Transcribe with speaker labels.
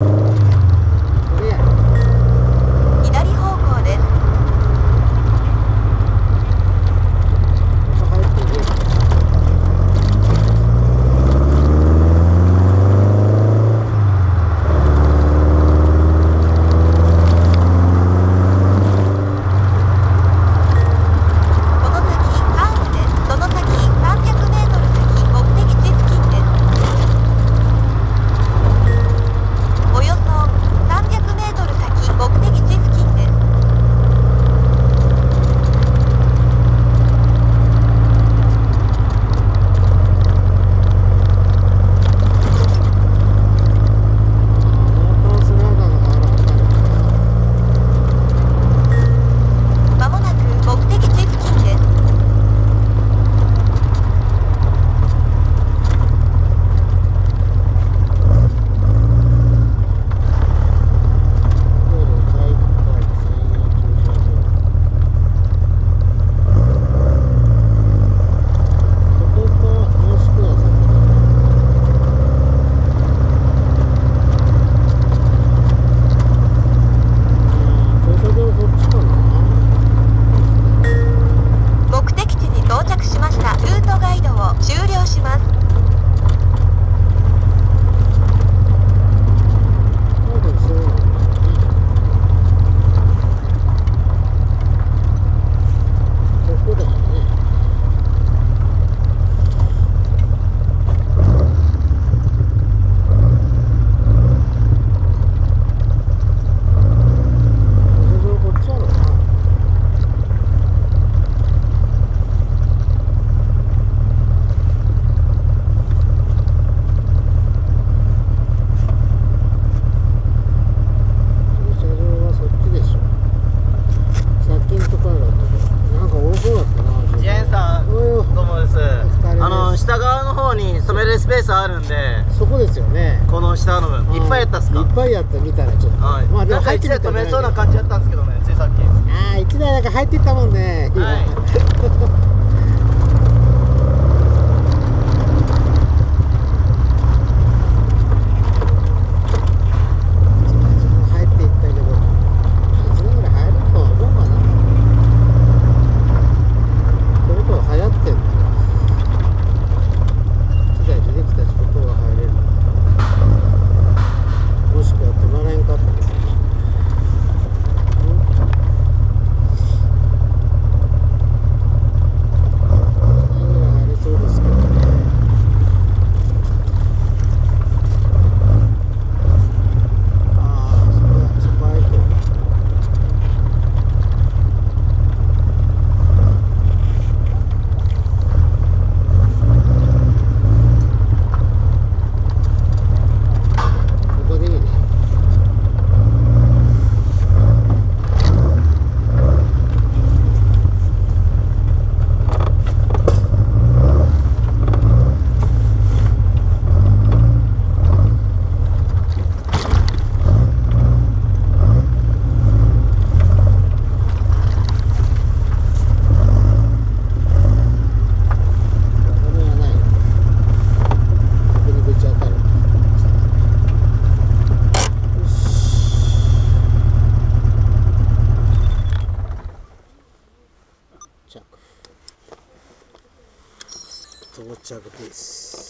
Speaker 1: you
Speaker 2: この
Speaker 3: 下の分いっぱいやったっすか？
Speaker 1: いっぱいやったみたいなちょっと、
Speaker 3: はい、
Speaker 1: まあでも入ってみた
Speaker 3: 止めそうな感じやったんですけどねついさっき
Speaker 1: ああ1台なんか入っていったもんね、
Speaker 3: はい着到着です。